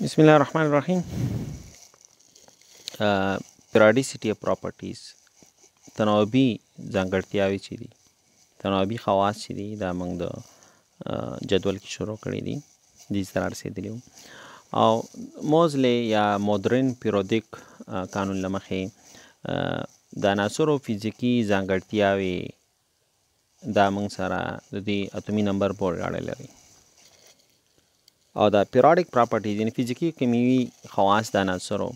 بسم الله الرحمن الرحیم پراډیسټي اف پراپرټیز تناوبي ځانګړتیاوي چې دي تناوبي خواص چې دي دا موږ د جدول کې شروع کړی دي دې سره رسیدلی او موزلې یا مودرن پیرودیک قانون لمخې د عناصرو فزیکی ځانګړتیاوي دا موږ سره د دې اتومي نمبر پورې اړه لري او دا پیراډیک پراپرټیز یعنی فزیکی کیمیوي خواص د عناصرو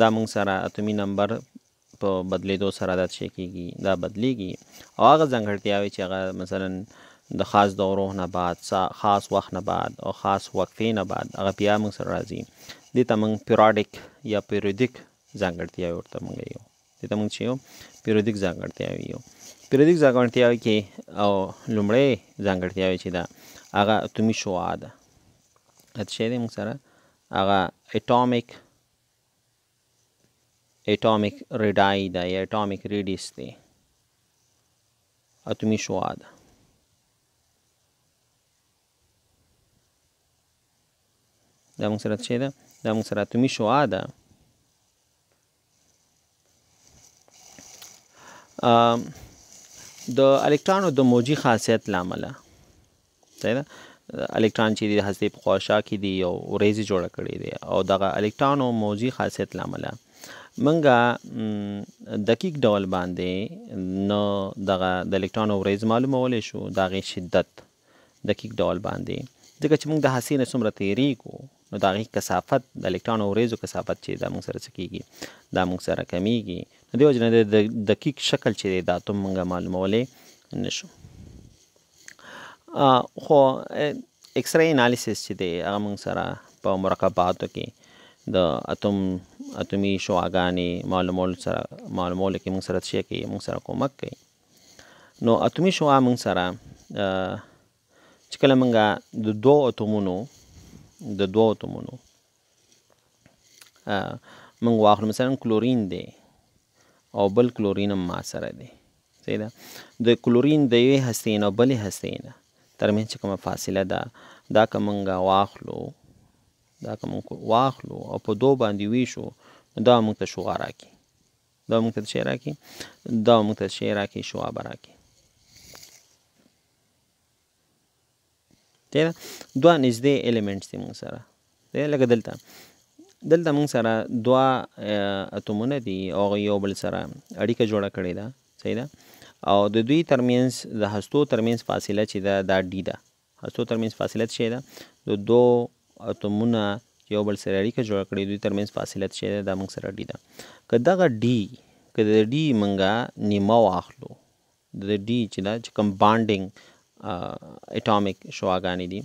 دا موږ سره اتومي نمبر په بدلیدو سره دا شي کیږي دا بدلیږي او هغه ځانګړتیاوې چې هغه مثلا د خاص دورو نه بعد خاص وخت نه بعد او خاص وقفې نه بعد هغه بیا موږ سره راځي دې ته موږ پیراډیک یا پیریودیک ځانګړتیاوې ورته موږ یو دې ته موږ چې یو پیریودیک ځانګړتیاوې یو پیریودیک ځانګړتیاوې کې او لومړی ځانګړتیاوې چې ده هغه اتومي شعاع ده ات شی دی موږ سره هغه اټامیک اټامیک ریډای ده یا اټامیک ریډیس دی اتومي شعاع ده دا موږ سره څه ده دا موږ سره اتومي شعاع ده د الکترونو د موجي خاصیت لامل صحیح ده الکترون چې د هستې په خواشه کې دی او ورېځې جوړه کړې دي او دغه الکترونو موجي خاصیت لامل منګه دقیق ډول باندې نو دغه د الکترونو ورېځ معلومولې شو دغه شدت دقیق ډول باندې ځکه چې موږ د هسې نه څومره تیریږو نو د هغې کثافت د الکترون او ورېځو کثافت چې دا موږ سره څه کېږي دا موږ سره کمیږي نو دې وجې نه د دقیق شکل چې دی د اتوم موږ معلومولی نشو خو ایکس رې انالیسیس چې دی هغه موږ سره په مرکباتو کې د اتوم اتومي شعاګانې معلومول سره معلومول کې موږ سره څه کوي موږ سره کومک کوي نو اتومي شعاع موږ سره چې کله موږ د دوو اتومونو د دوو اتومونو موږ واخلو مثلا کلورین دی او بل کلورین هم ما سره دی صحیح ده د کلورین د یوې هستې نه بلې هستې نه ترمنځ چې کومه فاصله ده دا که موږ واخلو دا که موږ واخلو او په دوو باندې ویشو نو دا موږ ته شعاع راکړي دا موږ ته شعر راکې دا موږ ته شعر راکې شواب راکې تیرا دوا نږدې الیمنټس دي موږ سره دی لکه دلته دلته موږ سره دوا اتومونه دي او یو بل سره اړیکه جوړه کړې ده صحیح ده او د دوی ترمنځ د هستو ترمنځ فاصله چې ده دا ډي ده هستو تر منځ فاصله څه شی ده؟ د دوو اتومونه چې یو بل سره اړیکه جوړه کړي دوی تر منځ فاصله څه شی ده؟ دا موږ سره ډي ده. که دغه ډي که د ډي موږ نیمه واخلو د ډي چې دا چې کوم بانډینګ اټامیک شواګانې دي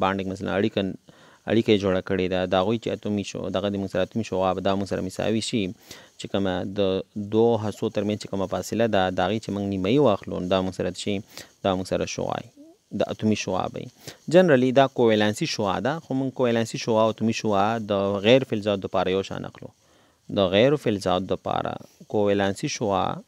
بانډینګ مثلا اړیکه اړیکه یې جوړه کړې ده د هغوی چې اتومي شو دغه دې موږ سره اتومي شو غاب دا موږ سره مساوي شي چې کومه د دوو هڅو ترمنځ چې کومه فاصله ده د هغې چې موږ نیمایي واخلو نو دا موږ سره شي دا موږ سره شعاع د اتومي شعاع به جنرالي دا کوویلانسي شعاع ده خو موږ کوویلانسي شعاع او اتومي شعاع د غیر فلزاتو لپاره یو شان اخلو د غیر فلزاتو لپاره کوویلانسي شعاع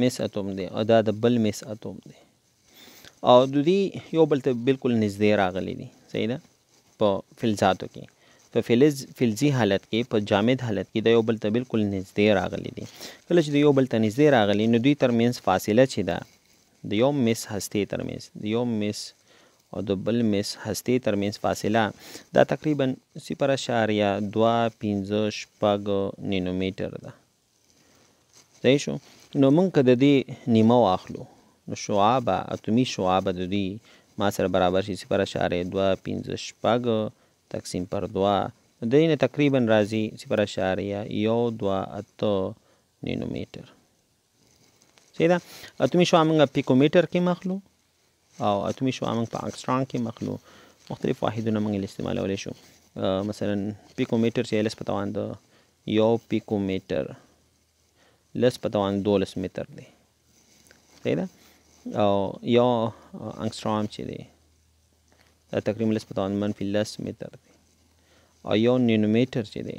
مس اتوم دی او دا د بل مس اتوم دی او د دې یو بل ته بالکل نږدې راغلي دي صحیح ده په فلزاتو کې په فلز فلزي حالت کې په جامد حالت کې د یو بل ته بالکل نږدې راغلي دي کله چې د یو بل ته نږدې راغلي نو دوی ترمنځ فاصله چې ده د یو مس هستې ترمنځ د یو مس او د بل مس هستې ترمنځ فاصله دا تقریبا صفر اشاریه دوه پنځه شپږ نینومیټر ده صحیح شو نو مونږ که د دې نیمه واخلو نو شعاع به اتومي شعاع به د دوی ما سره برابر شي صفر اشاره دوه پنځه شپږ تقسیم پر دوه د دې نه تقریبا راځي صفر اشاره یو دوه اته نینومیټر صحیح ده اتومي شعاع مونږ پیکومیټر کې مخلو او اتومي شعاع موږ په انګسترام کې مخ نو مختلف واحدونه موږ استعمالولی شو مثلا پیکو میټر چې لس په توان د یو پیکو میټر لس په توان دولس متر دی صحیح ده او یو انګسترام چې دی دا تقریبا لس په توان منفي لس متر دی او یو نینومیټر چې دی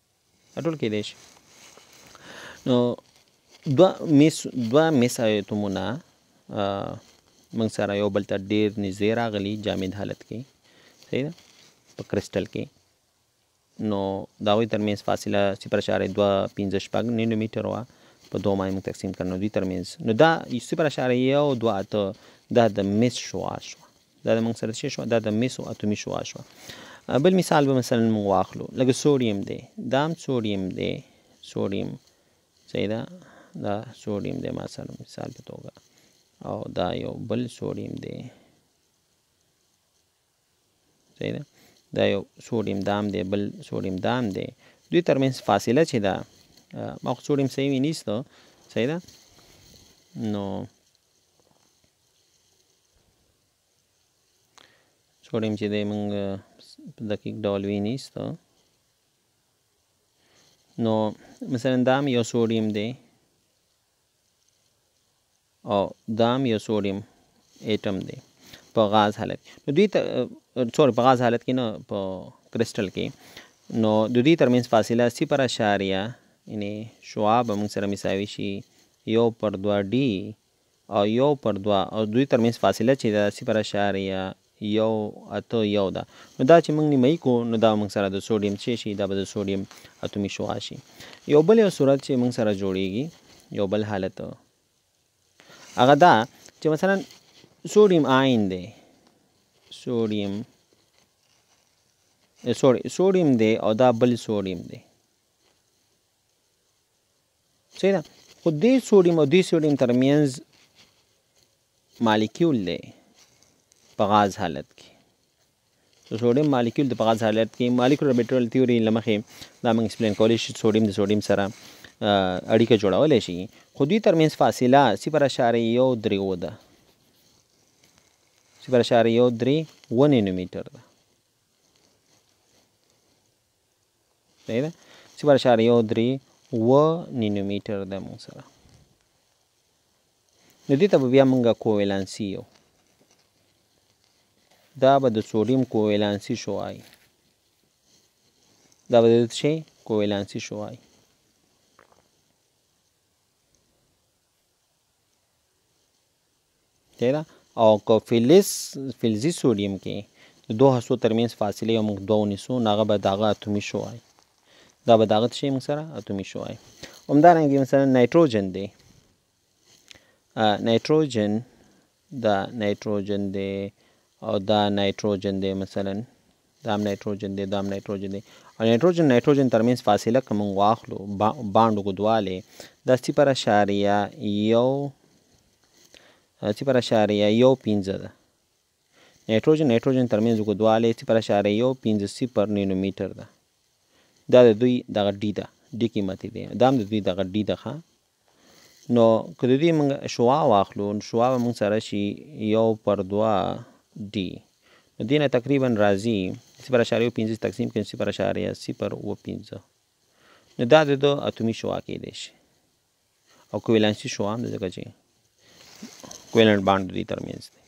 دا ټول کېدای شي نو دوه میس دوه میسایتومونه موږ سره یو بل ته ډېر نږدې راغلي جامد حالت کې صحیح ده په کرسټل کې نو د هغوی ترمنځ فاصله صفر اشاریه دوه پنځه شپږ نینو میټر وه په دوه باندې موږ تقسیم کړ نو دوی ترمنځ نو دا صفر اشاریه یو دوه اته دا د مس شعاع شوه دا د موږ سره څه شو دا د میسو اتومي شعاع شو بل مثال به مثلا موږ واخلو لکه سوډیم دی دا هم سوډیم دی سوډیم صحیح ده دا سوډیم دی ما سره مثال په توګه او دا یو بل سوډیم دی صحیح ده دا یو سوډیم دام دی بل سوډیم دام دی دوی ترمنځ فاصله چې ده ما خو سوډیم صحیح وینیسته صحیح ده نو سوډیم چې دی موږ په دقیق ډول ویني سته نو مثلا دام یو سوډیم دی او دام یو سوډیم ایټم دی په غاز حالت نو دوی ته سوري په غاز حالت کې نه په کرسټل کې نو د دوی ترمنځ فاصله صفر اشاریه یعنی شعاب موږ سره مساوي شي یو پر دوه ډي او یو پر دوه او د دوی ترمنځ فاصله چې ده صفر اعشاریه یو اته یو ده نو دا چې موږ نیمایي کو نو دا موږ سره د سوډیم څه شي دا به د سوډیم اتومي شعاع شي یو بل یو صورت چې موږ سره جوړیږي یو بل حالت هغه دا چې مثلا سوډیم آین دی سوډیم سوډیم دی او دا بل سوډیم دی صحیح ده خو دې سوډیم او دې سوډیم ترمنځ مالیکیول دی په غاز حالت کې د سوډیم مالیکیول د په غاز حالت کې مالیکولر بیټرل تیوري لمخې دا موږ ایکسپلین کولی شي سوډیم د سوډیم سره اړیکه جوړولی شي خو دوی ترمنځ فاصله صفر اشاره یو درې و ده صفر اشاره یو درې و نینومیټر ده صحیح ده صفر اشاریه او درې و نینومیټر ده مونږ سره نو دې ته به بیا مونږ کوویلانسي یو دا به د سوډیم کوویلانسي شو وایي دا به د شي کوویلانسي شو وایي تیرا او که فلز فلزي سوډیم کې د دوه هستو ترمنځ فاصله یو موږ دوه ونیسو نو هغه به دغه اتومي شو وای دا به دغه شی موږ سره اتومي شو وای همدارنګه مثلا نایټروجن دی نایټروجن دا نایټروجن دی او دا نایټروجن دی مثلا دام نایټروجن دی دام نایټروجن دی او نایټروجن نایټروجن ترمنځ فاصله که موږ واخلو باند اوږدوالی دا صفر اشاریه یو صفر اشاریه یو پنځه ده نایټروجن نایټروجن ترمنځ اوږدوالی صفر اشاریه یو پنځه صفر نینومیټر ده دا د دوی دغه ډي ده ډي قیمتي دی دا هم د دوی دغه ډي ده ښه نو که د دې موږ شعاع واخلو نو شعاع به موږ سره شي یو پر دوه ډي نو دې نه تقریبا راځي صفر اشاریه پنځه تقسیم کړي صفر اشاریه صفر و پنځه نو دا د ده اتومي شعاع کېدای شي او کویلانسي شعاع هم ځکه چې کویلنټ باند د دوی ترمنځ دی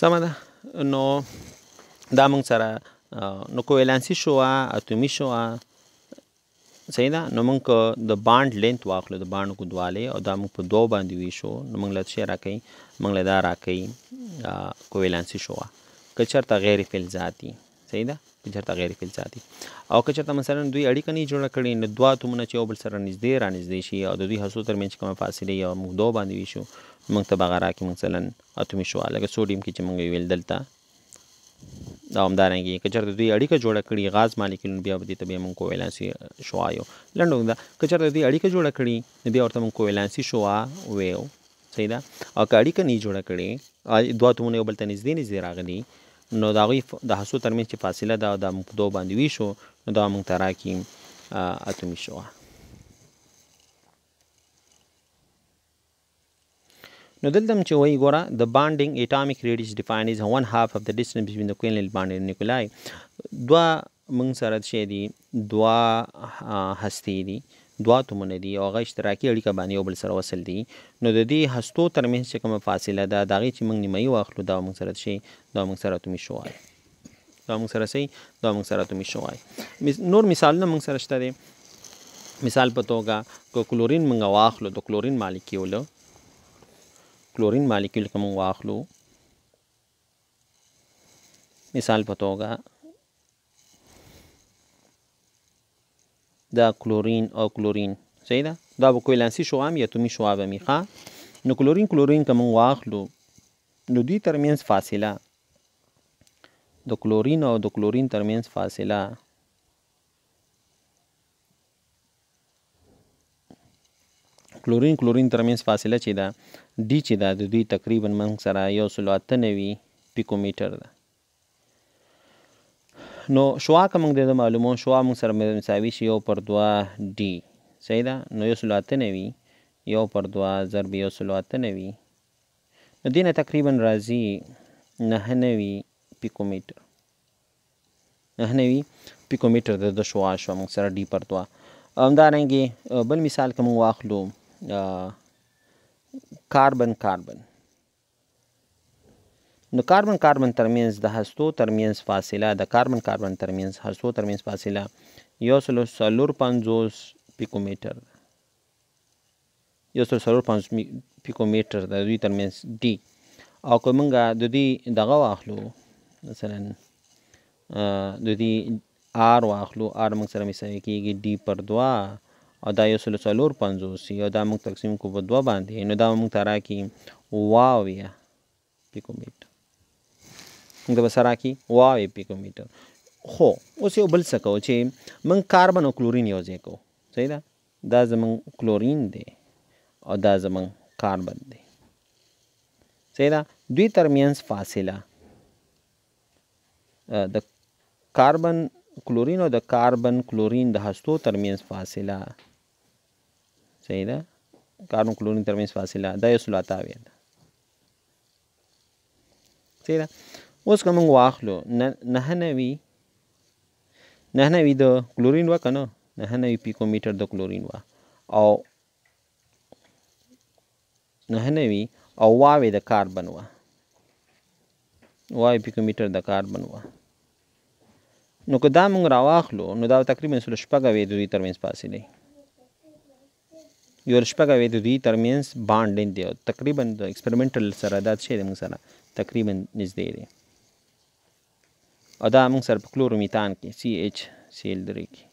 سمه ده نو دا موږ سره نو کویلانسی شو اتومي شو صحیح ده نو موږ د باند لینت واخلو د باند کوډواله او دا موږ په دوه باندې وی شو نو موږ لته شي راکې موږ له دا راکې کویلانسی شو کچرته غیر فلزاتی صحیح ده که چېرته غیر فعل ساتي او که چېرته مثلا دوی اړیکه نه جوړه کړي نو دوه اتومونه چې یو بل سره نږدې را نږدې شي او د دوی هستو ترمنځ کومه فاصله یو موږ دوه باندې ویشو نو موږ ته به هغه راکړي مثلا اتومي شعاع لکه سوډیم کې چې موږ یې ویل دلته دا همدارنګه که چېرته دوی اړیکه جوړه کړي غاز مالیکولونه بیا به دې ته بیا موږ کویلانسي شعاع یو لنډه اوږده که چېرته دوی اړیکه جوړه کړي نو بیا ورته موږ کویلانسي شعاع ویو صحیح ده او که اړیکه نه جوړه کړي دوه اتومونه یو بل ته نږدې نږدې راغلي نو د هغوی د هستو ترمنځ چې فاصله ده دا موږ په دوه باندې ویشو نو دا موږ ته راکړي اتومي شوه نو دلته چې وایي ګوره د بانډینګ اټامیک ریډیس ډیفاین از ون هاف اف د ډیسټنس بټوین د کوینل بانډینګ نیوکلای دوه موږ سره څه شی دي؟ دوه هستې دي، دوه اتومونه دي او هغه اشتراکي اړیکه باندې یو بل سره وصل دي، نو د دې هستو تر منځ چې کومه فاصله ده، د هغې چې موږ نیمایي واخلو، دا به موږ سره څه شی؟ دا به موږ سره اتومي شغل. دا به موږ سره څه دا به موږ سره اتومي شغل. نور مثالونه موږ سره شته دی. مثال په توګه که کلورین موږ واخلو، د کلورین مالیکیول کلورین مالیکیول که موږ واخلو، مثال په توګه دا کلورین او کلورین صحیح ده دا به کویلانسی شوام یا اتومي شواب مي ښه نو کلورین کلورین که موږ واخلو نو دوی ترمنځ فاصله د کلورین او د کلورین ترمنځ فاصله کلورین کلورین ترمنځ فاصله چې ده ډي چې ده د دوی تقریبا منځ سره یو سلو اته نوي پیکو میټر ده نو شوا که موږ د معلومو شوا موږ سره مساوي شي یو پر دوه ډي صحیح ده نو یو سلو اته نوي یو پر دوه ضرب یو سلو اته نوي نو دینه تقریبا راځي نهه نوي پیکو میټر نه وي پیکو میټر د د شعاع شو موږ سره ډي پر دوه همدارنګه بل مثال که موږ واخلو کاربن کاربن نو کاربن کاربن ترمنځ د هستو ترمنځ فاصله د کاربن کاربن ترمنځ هستو ترمنځ فاصله یو سلو څلور پنځوس پیکومیټر ده یو سل څلور پنځوس پیکو میټر د دوی ترمنځ دي او که موږ د دوی دغه واخلو مثلا د دوی آر واخلو آر موږ سره مساوي کېږي ډي پر دوه او دا یو سل څلور پنځوس او دا موږ تقسیم کو په دوه باندې نو دا موږ ته راکړي واویه پیکو میټر موږ به سره کی واوې پیکو میټر خو اوس یو بل څه کوو چې موږ کاربن او کلورین یو ځای کوو صحیح ده دا زموږ کلورین دی او دا زموږ کاربن دی صحیح ده دوی ترمنځ فاصله د کاربن کلورین او د کاربن کلورین د هستو ترمنځ فاصله صحیح ده کاربن کلورین ترمنځ فاصله دا یو سلو اته اویا ده صحیح ده اوس که موږ واخلو نه نوي نه نوي د کلورین وه که نه نه نوي پیکومیټر د کلورین وه او نه نوي او واوې د کاربن وه واوې پیکومیټر د کاربن وه نو که دا موږ راواخلو نو دا تقریبا سلو شپږ اوې د دوی ترمنځ فاصله یول شپږ اوی د دوی ترمنځ بانډینګ دی او تقریبا د ایکسپریمنټل سره دا شی د موږ سره تقریبا نږدې دی او دا موږ سره په کلورومیتان کې سی ایچ سی ال درې کې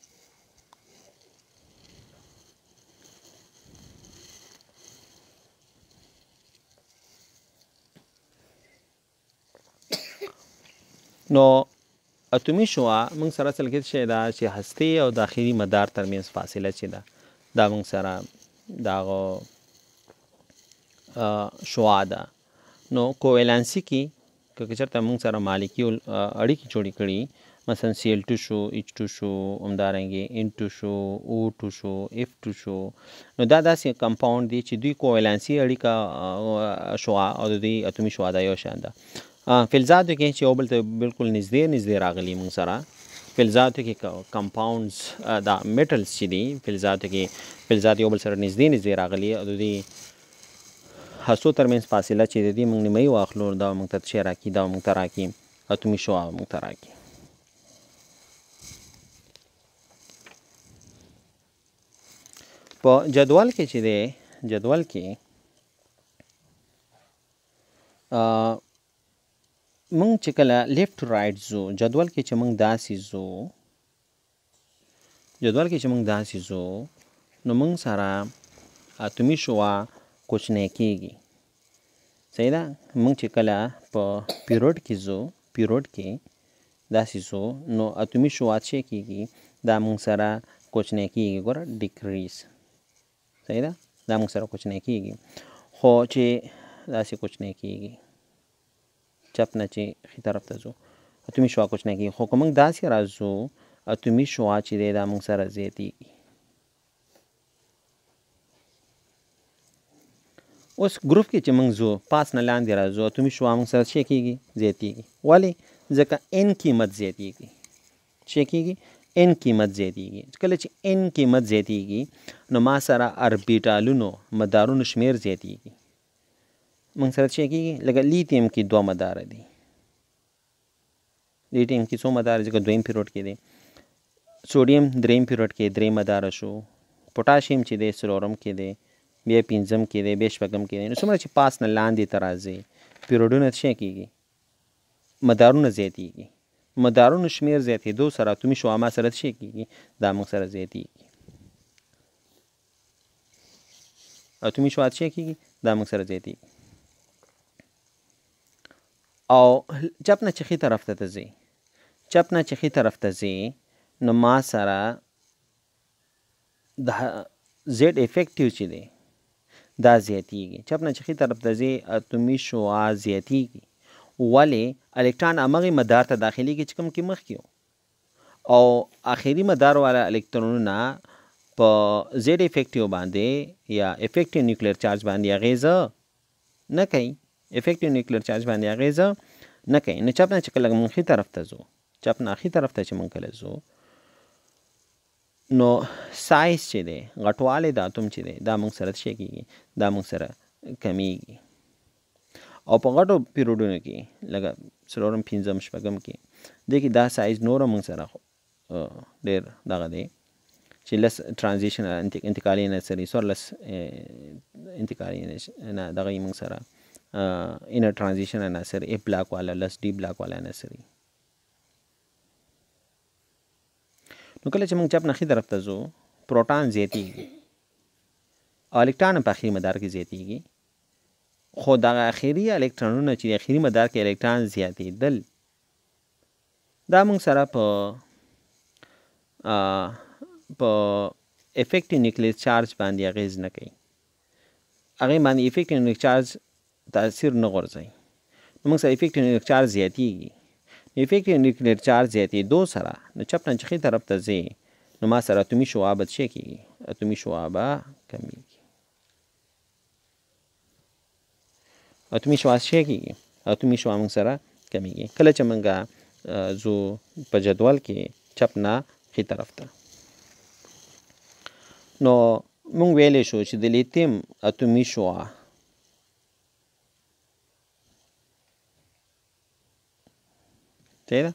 نو اتومي شعاع موږ سره اصل کې شی دا چې هستی او داخلي مدار ترمنځ فاصله چې ده دا موږ سره داغه شعاع ده نو کویلانسی کې که چېرته موږ سره مالکي اړیکې جوړې کړي مثلا سی ایل ټو شو، ایچ ټو شو، همدارنګې این ټو شو، او ټو شو، ایف ټو شو، نو دا داسې کمپاونډ دي چې دوی کوولانسي اړیکه شعاع او د دوی اتومي شعاع دا یو شان ده. فلزاتو کې چې یو بل ته بالکل نږدې نږدې راغلي موږ سره فلزاتو کې کمپاونډز دا میټلز چې دي فلزاتو کې فلزات یو بل سره نږدې نږدې راغلي او د دوی هستو ترمنځ فاصله چې د دې موږ نیمه واخلو دا موږ ته څه راکړي دا موږ ته راکړي اتومي شو هغه موږ ته راکړي په جدول کې چې دی جدول کې مونږ چې کله لیفټ رائټ زو جدول کې چې مونږ داسې زو جدول کې چې موږ داسې ځو نو موږ سره اتومي شوا کوچنی کېږي صحیح ده موږ چې کله په پیروډ کې ځو پیروډ کې داسې ځو نو اتومي شوا چې کېږي دا موږ سره کوچنی کېږي ګوره ډیکریز صحیح ده دا موږ سره کوچنی کېږي خو چې داسې کوچنی کېږي چپ نه چې ښي طرف ته ځو اتومي شعاع کوچنی کېږي خو که موږ داسې راځو اتومي شعاع چې دی دا موږ سره زیاتېږي اوس ګروپ کې چې موږ ځو پاس نه لاندې راځو اتومي شعاع موږ سره څه کېږي زیاتېږي ولې ځکه ان قیمت زیاتېږي څه کېږي ان قیمت زیاتېږي کله چې ان قیمت زیاتېږي نو ما سره اربیټالونو مدارونو شمیر زیاتېږي موږ سره چې کېږي لکه لیتیم کې دوه مداره دي لیتیم کې څو مداره ځکه دویم پیروډ کې دی سوډیم دریم پیروډ کې درې مداره شو پوټاشیم چې دی څلورم کې دی بیا پنځم کې دی بیا شپږم کې دی نو څومره چې پاس نه لاندې ته راځي پیروډونه څه کېږي مدارونه زیاتېږي مدارونو شمیر زیاتېدو سره اتومي شعامه سره څه کېږي دا موږ سره زیاتېږي اتومي شواد شي کېږي دا موږ سره زیاتېږي او چپ نه چې ښي طرف ته ته ځې چپ نه چې ښي طرف ته ځې نو ما سره د زیډ افیکټیو چې دی دا زیاتیږي چپ نه چې ښي طرف ته ځې اتومي شعاع زیاتیږي ولې الکترون همغې مدار ته داخليږي چې کوم کې مخکې او اخري مدار والا الکترونونه په زیډ افیکټیو باندې یا افیکټیو نیوکلیر چارج باندې اغیزه نه کوي افیکټیو نیوکلیر چارج باندې اغیزه نه کوي نو چپ نه چې کله منخي طرف ته ځو چپ نه اخي طرف ته چې مونږ کله ځو نو سایز چې دی غټوالی د اتوم چې دی دا موږ سره څه کېږي دا موږ سره کمیږي او په غټو پیریډونو کې لکه څلورم پنځم شپږم کې دې کې دا سایز نور موږ سره ډېر دغه دی چې لس ترانزیشن انتقالي انرژي سره لس انتقالي انرژي نه دغه موږ سره انر ترانزیشن عناصر ای بلاک والا لس ډي بلاک والا عناصر نو کله چې موږ چپ نخي طرف ته ځو پروټان زیاتیږي او الکترون په اخري مدار کې زیاتیږي خو دغه اخري الکترونونه چې د اخري مدار کې الکتران زیاتېدل دا موږ سره په په افیکټیو نیوکلیس چارج باندې اغیز نه کوي هغه باندې افیکټیو نیوکلیس چارج تاثیر نه غورځي نو موږ سره افیکټیو نیوکلیس چارج زیاتیږي نو افیکټیو نیوکلیس چارج زیاتېدو سره نو چپ نه چخي طرف ته ځي نو ما سره اتومي شعابت شي کیږي اتومي شعابه کمیږي اتومي شعاع څه کېږي اتومي شعاع موږ سره کمیږي کله چې موږ زو په جدول کې چپ نه خي طرف ته نو موږ ویلی شو چې د لیتیم اتومي شعاع صحیح ده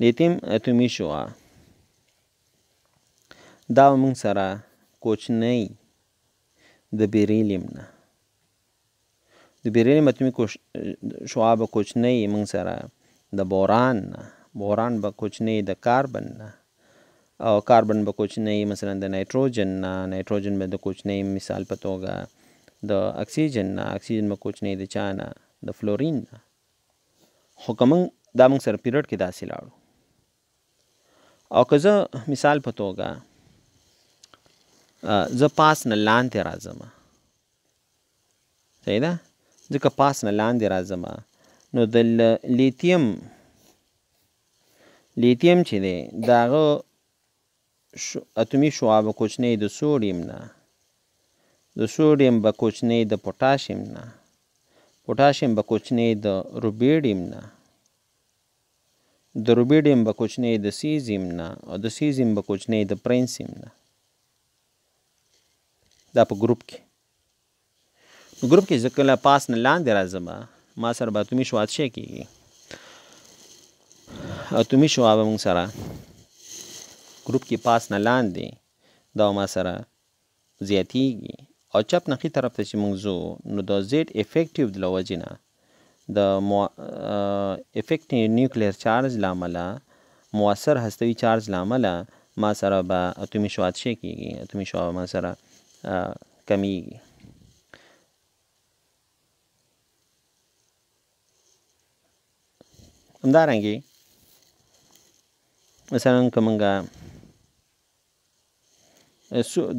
لیتیم اتومي شعاع دا موږ سره کوچنی د بیریلیم نه د بیریلیم اتمی کوش شعاع به کوچنی موږ سره د بوران نه بوران به کوچنی د کاربن نه او کاربن به کوچنی مثلا د نایتروجن نه نایتروجن به د کوچنی مثال په توګه د اکسیجن نه اکسیجن به کوچنی د چا نه د فلورین نه خو که موږ دا موږ سره پیریډ کې داسې لاړو او که زه مثال په توګه زه پاس نه لاندې راځم صحیح ده ځکه پاس نه لاندې راځم نو د لیتیم لیتیم چې دی د هغه اتومي شعابه کوچنۍ د سوډیم نه د سوډیم به کوچنۍ د پوټاشیم نه پوټاشیم به کوچنۍ د روبیډیم نه د روبیډیم به کوچنی د سیزیم نه او د سیزیم به کوچنی د پرنسیم نه دا په ګروپ کې نو ګروپ کې ځکه لا پاس نه لاندې راځم ما سره به اتومي شواد شي کېږي اتومي شوا به موږ سره ګروپ کې پاس نه لاندې دا ما سره زیاتیږي او چپ نقي طرف ته چې موږ ځو نو د زیډ افیکټیو د لوجې نه د مو افیکټ نیوکلیر چارج لامل موثر هستوي چارج لامل ما سره به اتومي شعاع شي کیږي اتومي شعاع ما سره کمیږي همدارنګه مثلا کومه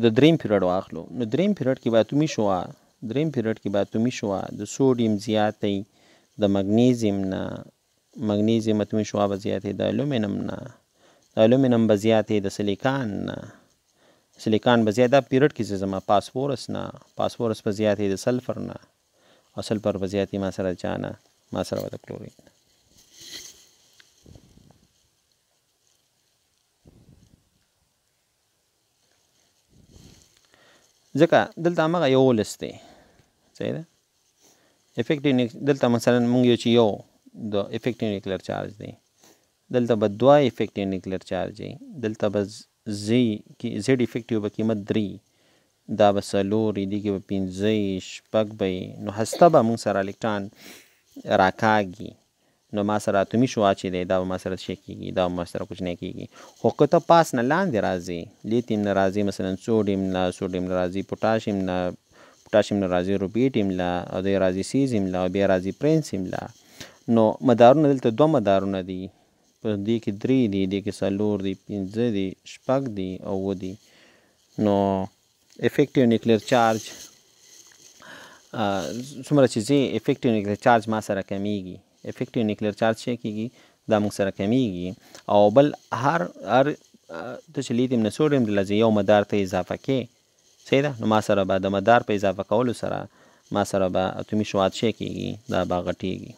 د دریم پیریډ واخلو نو دریم پیریډ کې به اتومي شوا دریم پیریډ کې به اتومي شوا د سوډیم زیاتې د مګنیزیم نه مګنیزیم اتومي شوا به زیاتې د الومینم نه د الومینم به زیاتې د سلیکان نه سلیکان به زیاته پیریډ کې زما پاسفورس نه پاسفورس به زیاتې د سلفر نه او سلفر به زیاتې ما سره چانه ما سره د کلورین ځکه دلته هغه یو ولس دی صحیح ده افیکټ دلته مثلا مونږ یو چې یو د افیکټ نیوکلیر چارج دی دلته به دوه افیکټ نیوکلیر چارج دی دلته به زی کی زیډ افیکټیو به قیمت 3 دا به سلور دی کې به 15 شپږ به نو هسته به مونږ سره الکترون راکاږي نو ما سره اتومي شعاع چې دی دا به ما سره څه شی کېږي دا به ما سره کوچنی کېږي خو که ته پاس نه لاندې راځې لیتیم نه راځې مثلا سوډیم نه سوډیم نه راځي پوټاشیم نه پوټاشیم نه راځي روبیټیم له او دی راځي سیزیم له او بیا راځي پرنسیم له نو مدارونه دلته دوه مدارونه دي په دې کې درې دي دې کې څلور دي پنځه دي شپږ دي او اووه دي نو افیکټیو نیوکلیر چارج څومره چې زی افیکټیو نیوکلیر چارج ما سره کمیږي افیکټیو نیوکلیر چارج شي کیږي دا موږ سره کمیږي او بل هر هر ته چې لیتیم نه سوډیم د لځي یو مدار ته اضافه کې صحیح ده نو ما سره به د مدار په اضافه کولو سره ما سره به اتومي شواد شي کیږي دا به غټیږي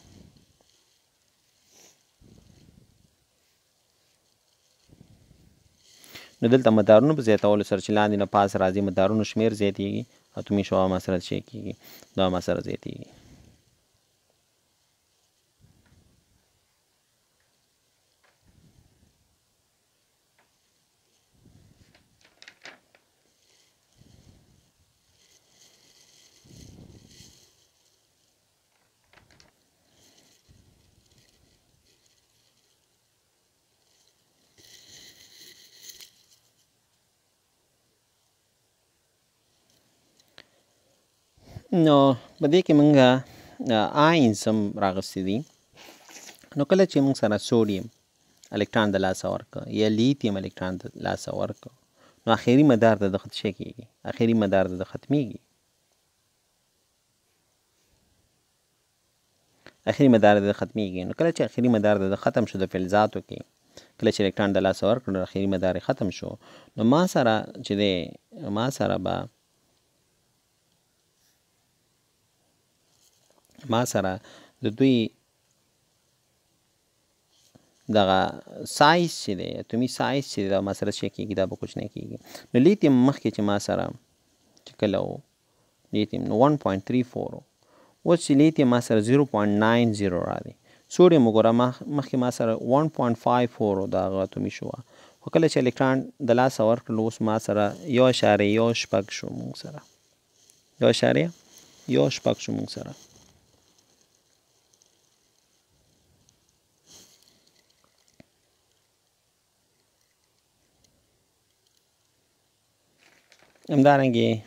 نو دلته مدارونو په زیاتولو سره چې لاندې نه پاس راځي مدارونو شمیر زیاتیږي اتومي شعاع ما سره چې کیږي دا ما سره زیاتیږي نو په دې کې مونږه آینز هم راغستې دي نو کله چې مونږ سره سوډیم الکترون د لاسه ورکړ یا لیتیم الکترون د لاسه ورکړ نو اخیری مدار ته د خط شي کېږي اخیری مدار ته د ختمېږي اخري مدار د ده ختمېږي، نو کله چې اخري مدار د ده ختم شو، د فلزاتو کې کله چې الکتران د لاسه ورکړ، نو اخري مدار یې ختم شو، نو ما سره چې دی، ما سره به ما سره د دوی دغه سایز چې دی اتومي سایز چې دا ما سره څه کېږي دا به کوچنی کېږي نو لیتیم مخکې چې ما سره چې کله و لیتیم نو 1.34 وو اوس چې لیتیم ما سره 0.90 راځي سوډیم وګوره مخکې ما سره 1.54 د هغه اتومي شو خو کله چې الکترون د لاسه ورکړل اوس ما سره یو اشارې یو شپږ شو موږ سره یو اشارې یو شپږ شو موږ سره همدارنګه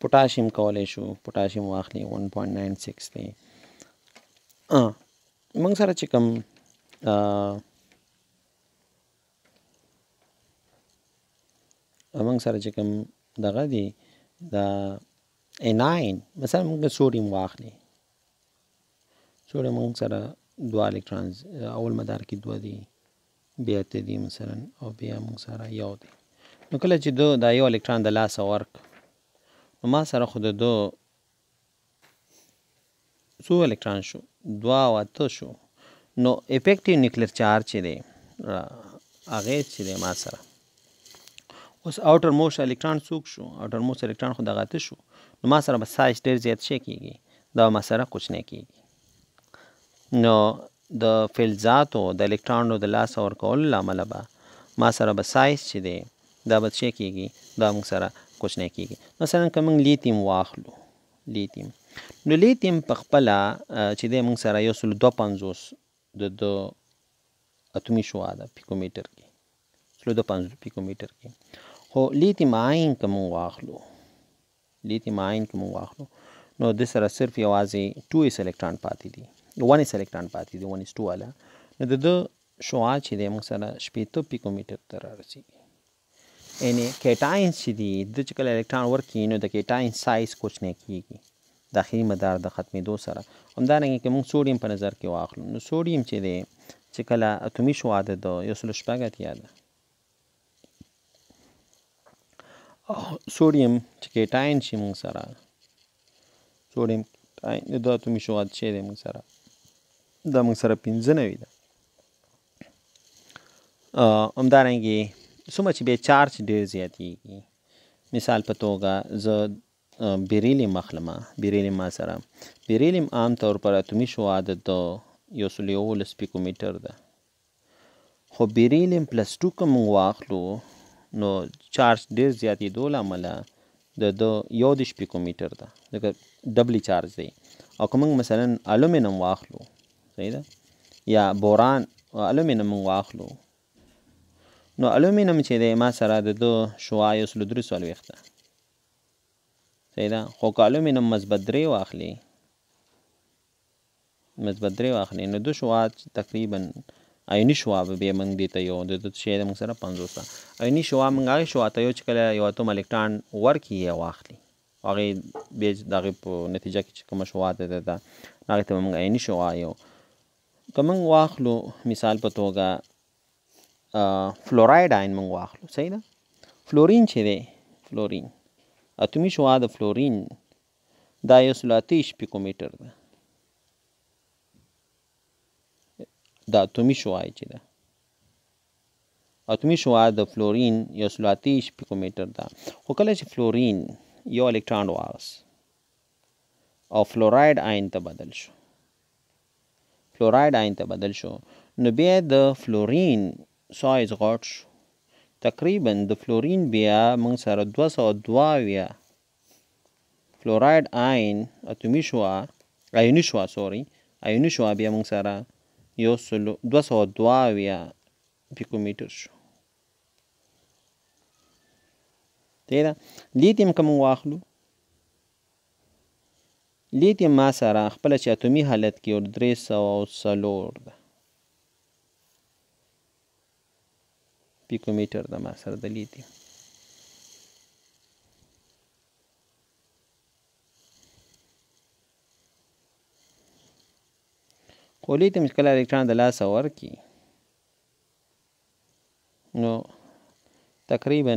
پوتاشیم کولای شو پوتاشیم واخلي 1.96 دی ا موږ سره چې کوم ا موږ سره چې کوم دغه دی دا اناین مثلا موږ سوډیم واخلي سوري موږ سره دوه الکترونز اول مدار کې دوه دي بیا ته دي مثلا او بیا موږ سره یو دی نو کله چې دو دا یو الکترون د لاس ورک نو ما سره خو د دو څو الکترون شو دوا او اته شو نو افیکټیو نیوکلیر چارج چې دی هغه چې دی ما سره اوس اوټر موسټ الکترون څوک شو اوټر موسټ الکترون خو دغه ته شو نو ما سره به سایز ډیر زیات شي کیږي دا ما سره کوچنی کیږي نو د فلزاتو د الکترونو د لاس اور کول لامل به ما سره به سایز چې دی دا به څه کیږي دا موږ سره کوچنی کیږي مثلا که موږ لیتیم واخلو لیتیم نو لیتیم په خپل چې دی موږ سره یو سل دوه پنځوس د د اتومي شعاع ده پیکومیټر کې سلو د پنځو پیکومیټر کې خو لیتیم آین که مونږ واخلو لیتیم آین که مونږ واخلو نو د سره صرف یوازې 2 اس الکترون پاتې دي 1 اس الکترون پاتې دي 1 اس 2 والا نو د د شعاع چې د موږ سره شپېته پیکومیټر ته رارسېږي یعنی کیټاینز چې دي د چې کله الکترون ورکړي نو د کیټاین سایز کوچنی کیږي داخلي مدار د ختمېدو سره همدارنګه که موږ سوډیم په نظر کې واخلو نو سوډیم چې دی چې کله اتومي شو عدد د یو سل شپږ اتیا ده او سوډیم چې کیټاین شي موږ سره سوډیم د اتومي شو عدد چې دی موږ سره دا موږ سره پنځه نوي ده همدارنګه څومره چې به چارج ډیر زیاتیږي مثال په توګه زه بیریلیم اخلم بیریلیم ما سره بیریلیم عام طور پر اتمی شعاع د یو سل یوولس پیکومیټر ده خو بیریلیم پلس ټو که موږ واخلو نو چارج ډیر زیاتېدو له امله د ده یو دېرش پیکو میټر ده ځکه ډبلی چارج دی او که موږ مثلا الومینم واخلو صحیح ده یا بوران الومینم موږ واخلو نو الومینم چې دی ما سره د ده شعاع یو سلو درې څلوېښت ده صحیح ده خو که الومینم مثبت درې واخلي مثبت درې واخلي نو د شواد چې تقریبا عیني شوا به بیا موږ دې ته یو د ده شی موږ سره پنځوس ده عیني شوا موږ هغې شوا ته یو چې کله یو اتوم الکتران ورکړي یا واخلي هغې بیا د هغې په نتیجه کې چې کومه شوا ده ده ده هغې ته به موږ عیني شوا یو که موږ واخلو مثال په توګه فلوراید عین موږ واخلو صحیح ده فلورین چې دی فلورین اتومي شوا د فلورین دا یو سل اته ویشت پیکومیټر ده د اتومي شعاع چې ده اتومي شعاع د فلورین یو سل اته ویشت پیکومیټر ده خو کله چې فلورین یو الکترون واغس او فلوراید آین ته بدل شو فلوراید آین ته بدل شو نو بیا د فلورین سایز غټ شو تقریبا د فلورین بیا موږ سره 222 فلورايد آين اتومي شوا آيوني شوا سوري آيوني شوا بیا موږ سره یو سل دوه سوه دوه اویا پیکومیټر شو صحیح ده لیتیم که موږ واخلو لیتیم ما سره خپله چې اتومي حالت کې درې سوه او څلور ده پیکومیټر د ما سره دلی دی کولی ته مشکل الکترون د لاس اور کی نو تقریبا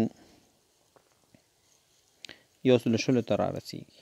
یو سل شلو تر رسیږي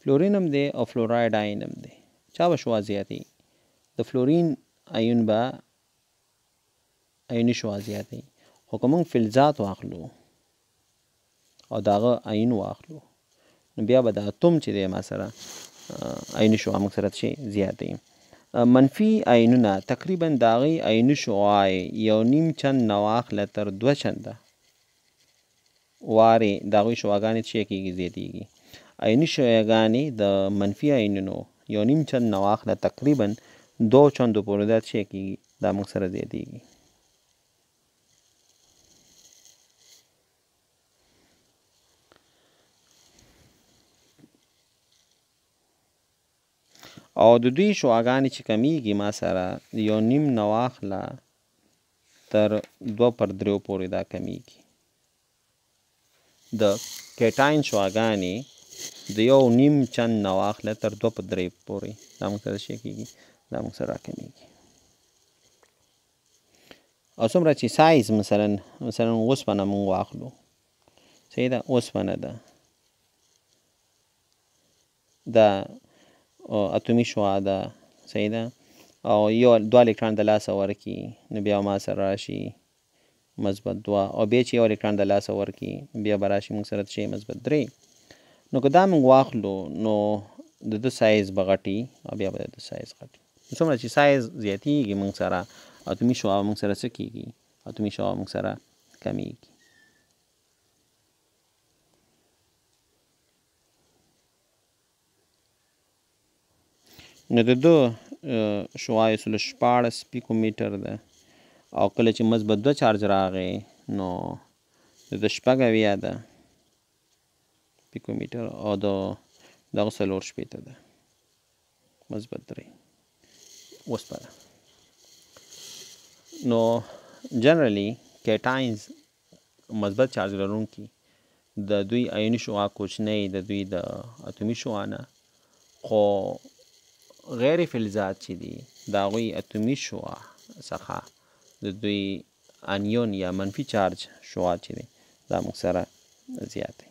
فلورین هم دی او فلوراید آین هم دی چا به شعاع زیاتی د فلورین آیون به آیونی شعاع زیاتی خو که موږ فلزات واخلو او داغه آیون واخلو نو بیا به د اتوم چې دی ما سره آیونی شعاع موږ سره شي زیاتی منفي آیونونه تقریبا د هغې آیوني شعاع یو نیم چند نه واخله تر دوه چنده وارې د هغوی شعاګانې څه شی کېږي؟ زیاتېږي. آیوني شعاګانې د منفي آیونونو یو نیم چند نه واخله تقریبا دوو چندو پورې دا څه شی کېږي؟ دا موږ سره زیاتېږي. او د دوی شعاګانې چې کمیږي ما سره یو نیم نه واخله تر دوه پر دریو پورې دا کمیږي د کیټاین شعاګانې د یو نیم چند نه واخله تر دوه په درې پورې دا موږ سره شي کېږي دا موږ سره راکمېږي او څومره چې سایز مثلا مثلا اوسپنه موږ واخلو صحیح ده اوسپنه ده دا اتومي شعاع ده صحیح ده او یو دوه الکترون د لاسه ورکي نو بیا ما سره راشي مثبت دوه او بیا چې یو الکترون د لاسه ورکي بیا به راشي موږ سره شي مثبت درې نو که دا موږ واخلو نو د ده سایز به غټي او بیا به د ده سایز غټي څومره چې سایز زیاتیږي موږ سره اتومي شعاع موږ سره څه کیږي اتومي شعاع موږ سره کمیږي نو د دو شوای سلو شپاړس پیکو میټر ده او کله چې مثبت دوه چارج راغی نو د د شپږ اویا ده پیکو میټر او د دغه څلور شپېته ده مثبت درې وسپاره نو جنرالی کیټاینز مثبت چارج لرونکي د دوی ایوني شعاع کوچنۍ د دوی د اتومي شعاع نه خو غیر فلزات چې دي د هغوی اتومي شعاع څخه د دوی انیون یا منفي چارج شعاع چې دی دا موږ سره زیات دی